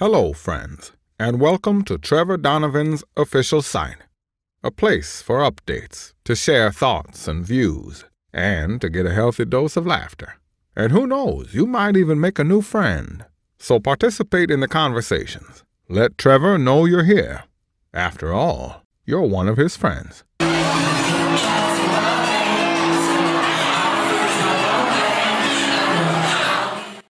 Hello, friends, and welcome to Trevor Donovan's official site, a place for updates, to share thoughts and views, and to get a healthy dose of laughter. And who knows, you might even make a new friend. So participate in the conversations. Let Trevor know you're here. After all, you're one of his friends.